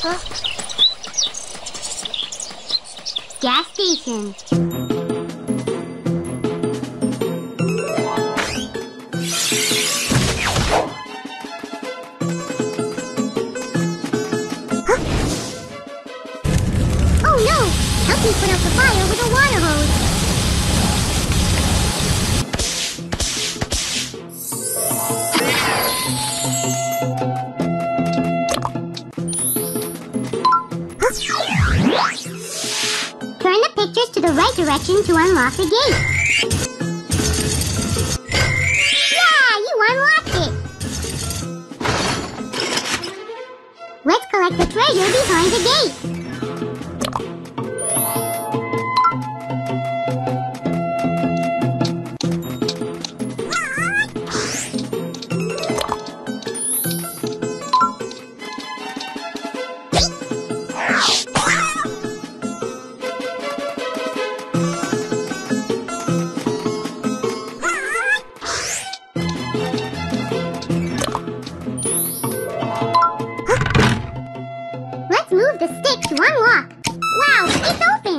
Huh? Gas station. Direction to unlock the gate. Yeah, you unlocked it! Let's collect the treasure behind the gate. The stick to unlock. Wow, it's open!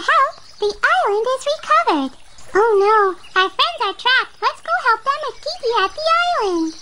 Thanks help. The island is recovered. Oh no, our friends are trapped. Let's go help them and Kiki at the island.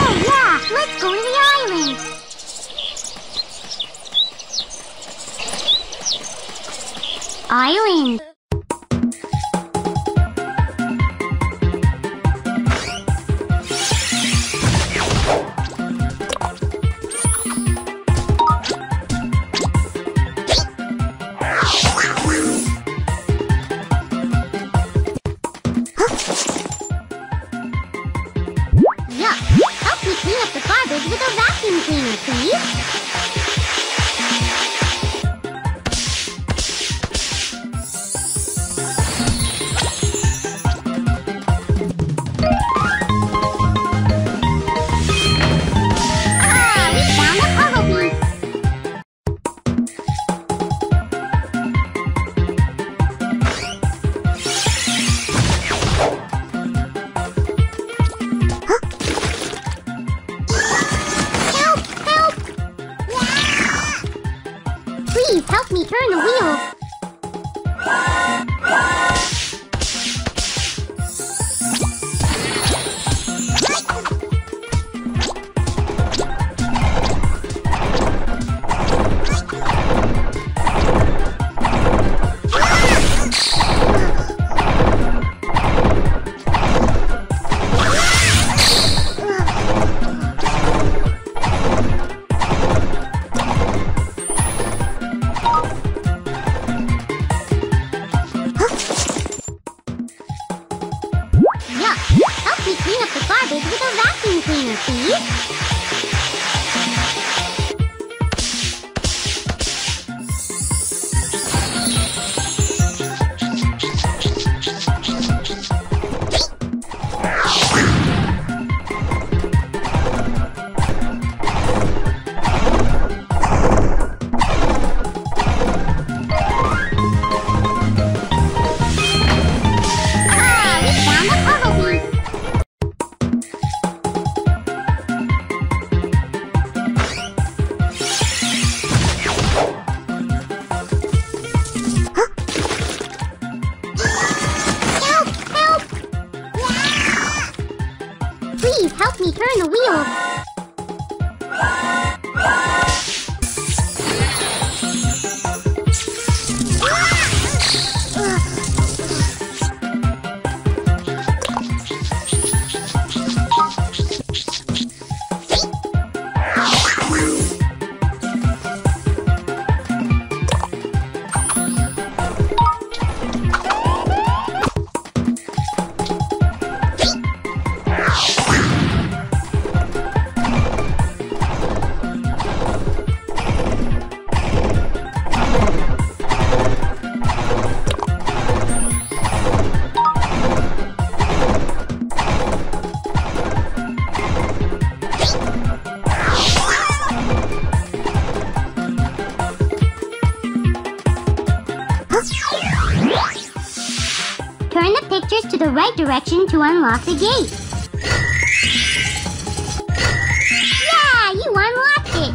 Oh yeah, let's go to the island. Island. Direction to unlock the gate. Yeah, you unlocked it!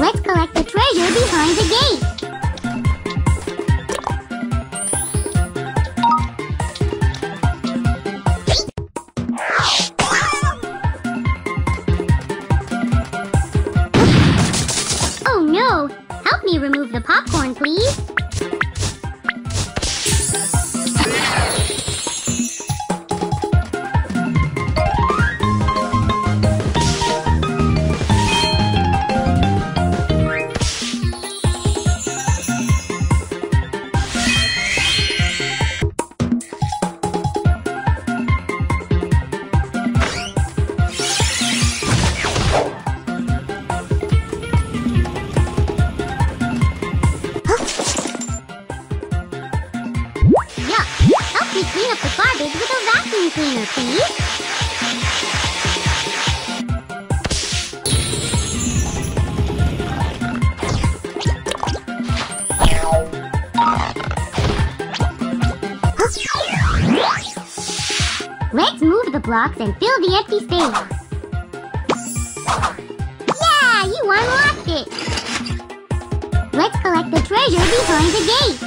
Let's collect the treasure behind the gate. Oh no! Help me remove the popcorn, please. Let's move the blocks and fill the empty space. Yeah, you unlocked it! Let's collect the treasure behind the gate.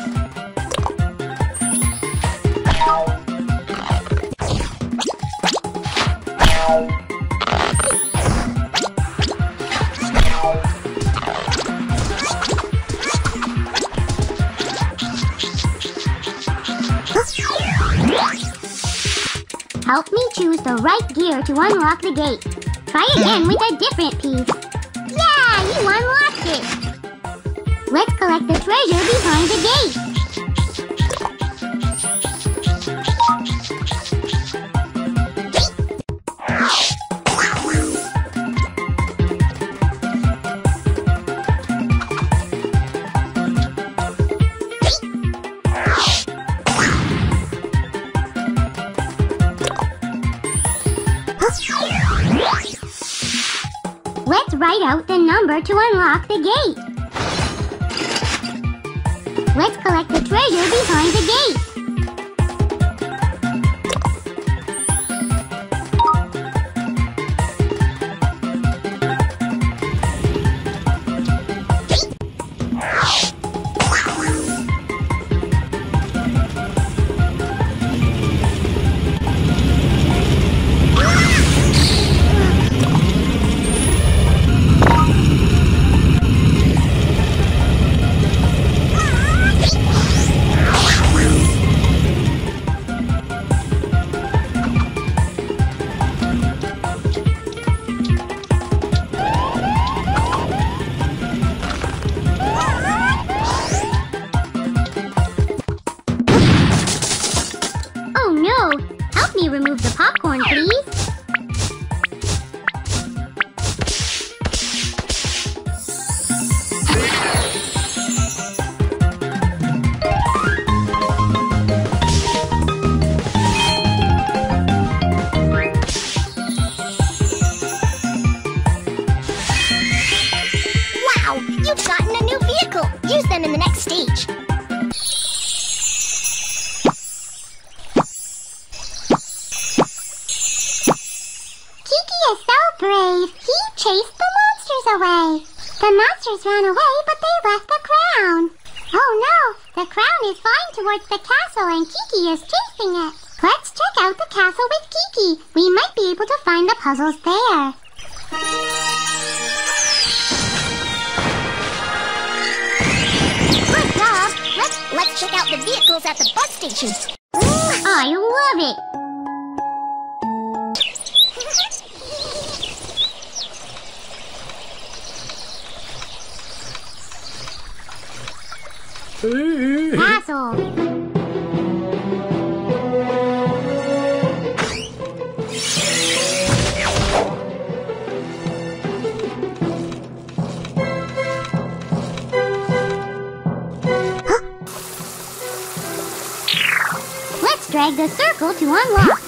Help me choose the right gear to unlock the gate. Try again with a different piece. Yeah, you unlocked it! Let's collect the treasure behind the gate. Number to unlock the gate. Let's collect the treasure behind the gate. Chased the monsters away. The monsters ran away, but they left the crown. Oh no! The crown is flying towards the castle and Kiki is chasing it. Let's check out the castle with Kiki. We might be able to find the puzzles there. Good job. Let's let's check out the vehicles at the bus stations. I love it. Castle. Let's drag the circle to unlock.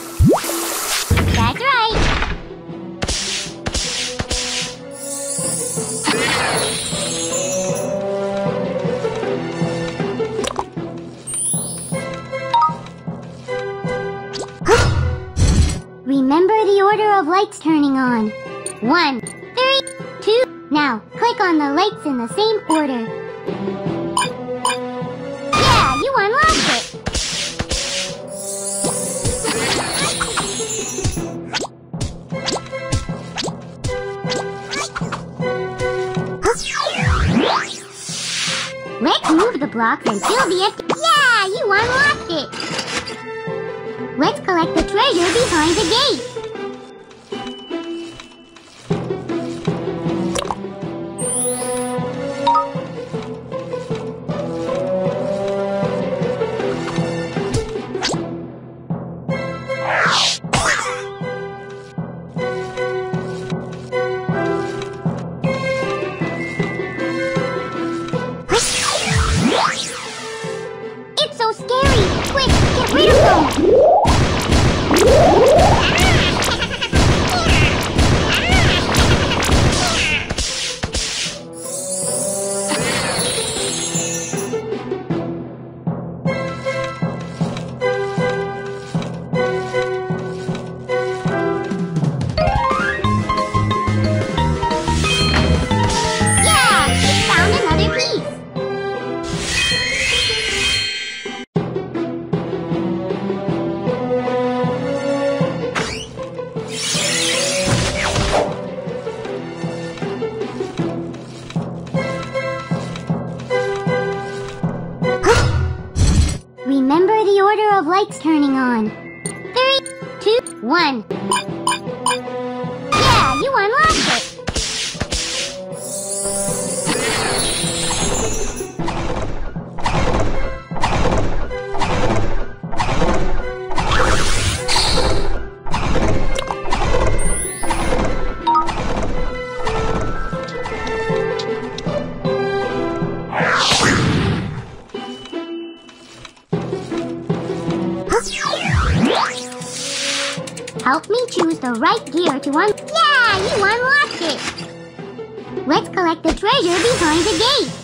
Remember the order of lights turning on. One, three, two. Now, click on the lights in the same order. Yeah, you unlocked it. Let's move the blocks and the. Yeah, you unlocked it! Let's collect the treasure behind the gate. Order of lights turning on. Three, two, one. Yeah, you unlocked it. Help me choose the right gear to un- Yeah, you unlocked it! Let's collect the treasure behind the gate.